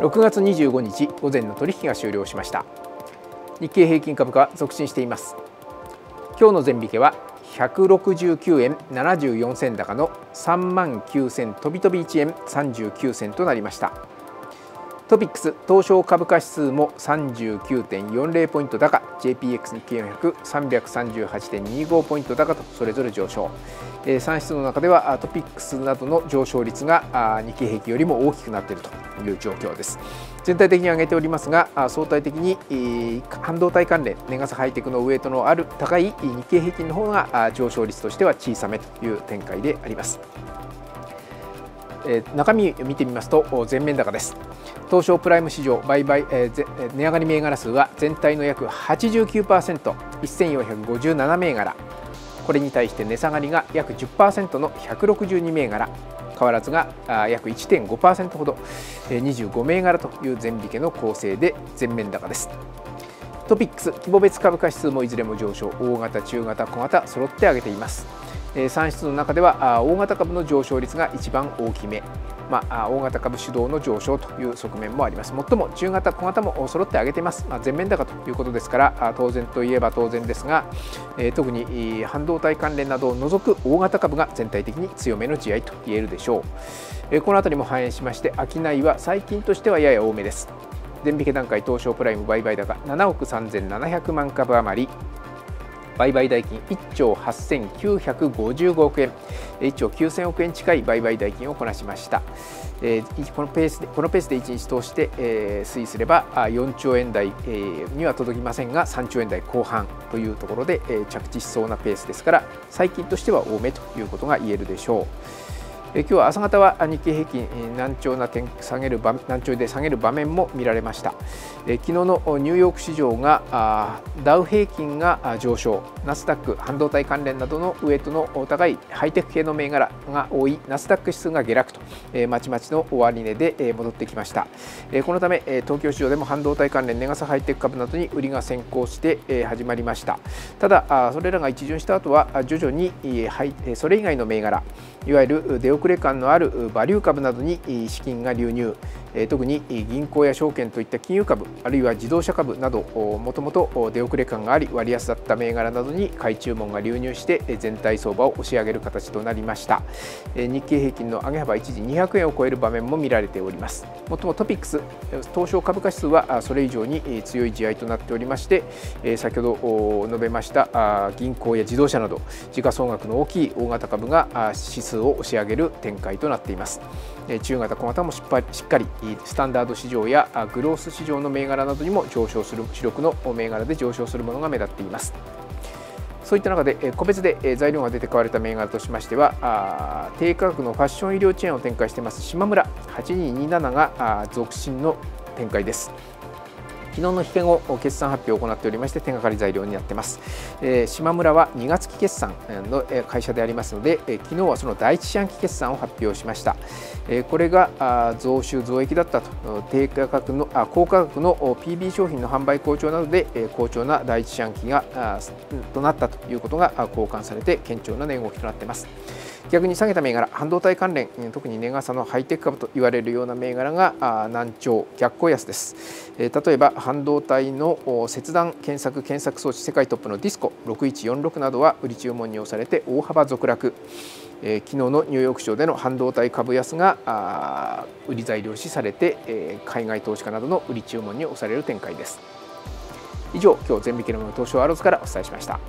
6月25日午前の取引が終了しました。日経平均株価は続伸しています。今日の前引けは169円74銭高の3万9000飛び飛び1円39銭となりました。トピックス東証株価指数も39.40ポイント高 JPX 日経400,338.25ポイント高とそれぞれ上昇、えー、3指数の中ではトピックスなどの上昇率が日経平均よりも大きくなっているという状況です。全体的に上げておりますが相対的に半導体関連年傘ハイテクのウエイトのある高い日経平均の方が上昇率としては小さめという展開であります。中身見てみますと全面高です。東証プライム市場売買、えー、値上がり銘柄数は全体の約 89%1457 銘柄。これに対して値下がりが約10%の162銘柄。変わらずが約1.5%ほど25銘柄という全引けの構成で全面高です。トピックス規模別株価指数もいずれも上昇。大型中型小型揃って上げています。3指数の中では大型株の上昇率が一番大きめまあ、大型株主導の上昇という側面もあります。最も中型、小型も揃って上げています。まあ、全面高ということですから、当然といえば当然ですが、え特に半導体関連などを除く大型株が全体的に強めの地合と言えるでしょう。えこの辺りも反映しまして、商いは最近としてはやや多めです。全引け段階東証プライム売買高7億3700万株余り売買代金1兆8955億円1兆9000億円近い売買代金をこなしました、えー、このペースでこのペースで1日通して、えー、推移すれば4兆円台、えー、には届きませんが3兆円台後半というところで、えー、着地しそうなペースですから最近としては多めということが言えるでしょう。今日は朝方は日経平均難聴な点下げる難聴で下げる場面も見られました。昨日のニューヨーク市場がダウ平均が上昇。ナスダック半導体関連などのウエイトの高いハイテク系の銘柄が多い。ナスダック指数が下落と。まちまちの終値で戻ってきました。このため東京市場でも半導体関連ネガサハイテク株などに売りが先行して始まりました。ただそれらが一巡した後は徐々にそれ以外の銘柄いわゆる遅れ感のあるバリュー株などに資金が流入。特に銀行や証券といった金融株あるいは自動車株などもともと出遅れ感があり割安だった銘柄などに買い注文が流入して全体相場を押し上げる形となりました。日経平均の上げ幅一時200円を超える場面も見られております。もっともトピックス東証株価指数はそれ以上に強い地合いとなっておりまして先ほど述べました銀行や自動車など時価総額の大きい大型株が指数を押し上げる展開となっています。中型小型もしっかりスタンダード市場やグロース市場の銘柄などにも上昇する主力の銘柄で上昇するものが目立っています。そういった中で個別で材料が出て買われた銘柄としましては低価格のファッション医療チェーンを展開しています島村8227が続伸の展開です。昨日の引け後決算発表を行っておりまして手がかり材料になっています、えー、島村は2月期決算の会社でありますので、えー、昨日はその第一四半期決算を発表しました、えー、これが増収増益だったと。低価格のあ高価格の PB 商品の販売好調などで、好調な第一四半期がとなったということが交換されて堅調な値動きとなっています。逆に下げた銘柄半導体関連特に値傘のハイテク株と言われるような銘柄が難聴逆行安です、えー、例えば半導体の切断検索検索装置世界トップのディスコ6146などは売り注文に押されて大幅続落。えー、昨日のニューヨーク市場での半導体株安があ売り材料視されて、えー、海外投資家などの売り注文に押される展開です。以上今日全引けの東証アローズからお伝えしました。